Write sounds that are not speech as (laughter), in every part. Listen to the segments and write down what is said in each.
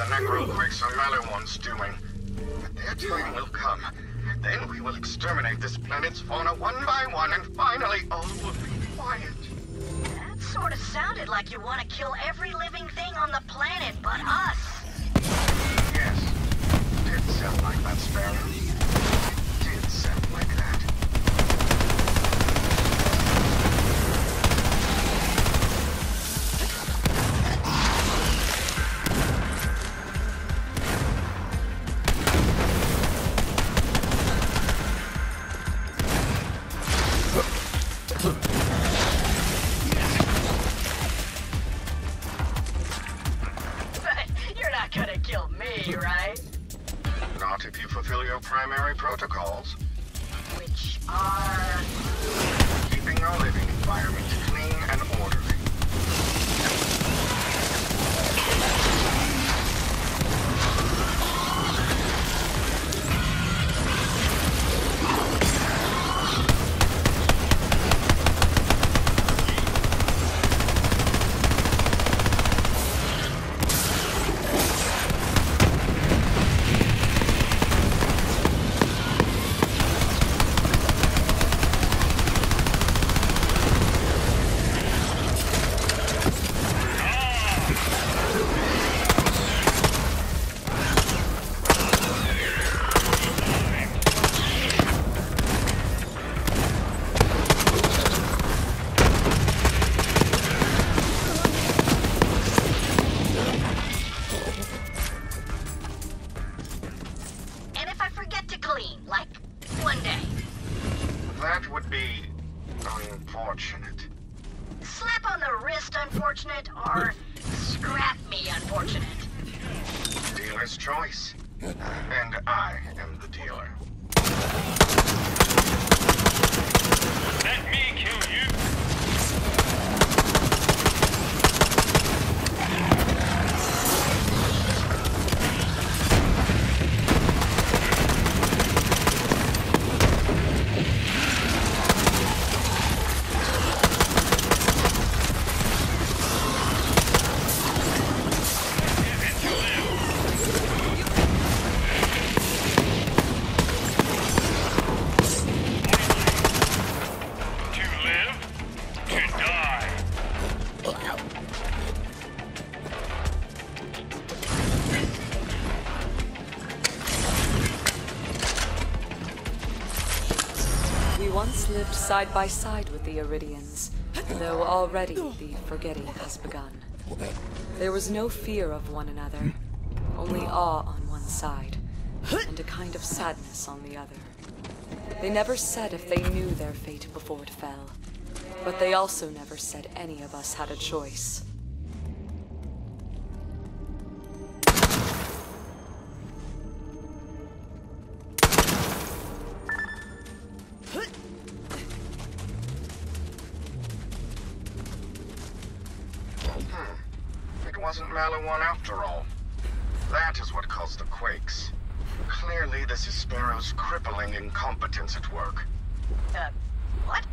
the Necroquakes are Maliwan's doing. But their time will come. Then we will exterminate this planet's fauna one by one, and finally all will be quiet. That sort of sounded like you want to kill every living thing on the planet but us. Primary protocols. Which are... Keeping our living environment clean and orderly. Unfortunate. slap on the wrist, unfortunate, or (laughs) scrap me, unfortunate. Dealer's choice. And I am the dealer. Once lived side by side with the Eridians, though already the forgetting has begun. There was no fear of one another, only awe on one side, and a kind of sadness on the other. They never said if they knew their fate before it fell, but they also never said any of us had a choice. Wasn't Maliwan after all. That is what caused the quakes. Clearly, this is Sparrow's crippling incompetence at work. Uh, what?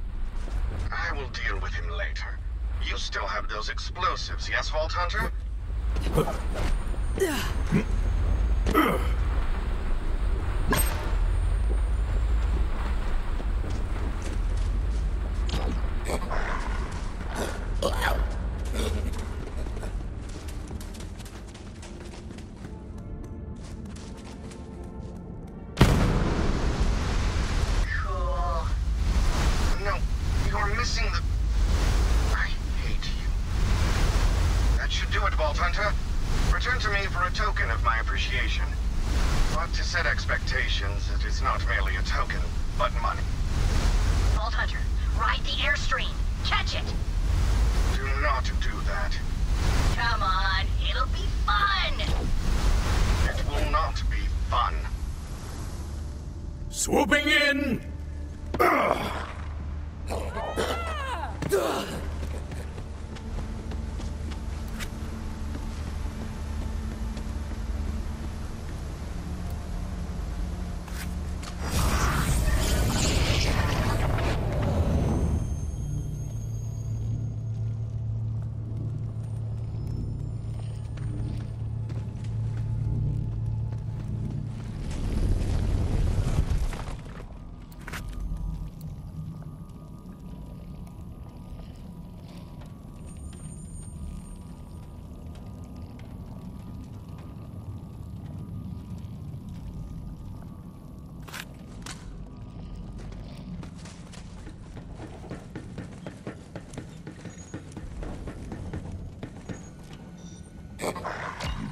I will deal with him later. You still have those explosives, yes, Vault Hunter? (laughs) missing the... I hate you. That should do it, Vault Hunter. Return to me for a token of my appreciation. But to set expectations, it is not merely a token, but money. Vault Hunter, ride the airstream. Catch it. Do not do that. Come on, it'll be fun. It will not be fun. Swooping in! (clears throat)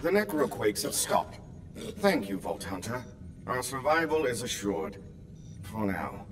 The necroquakes have stopped. Thank you, Vault Hunter. Our survival is assured. For now.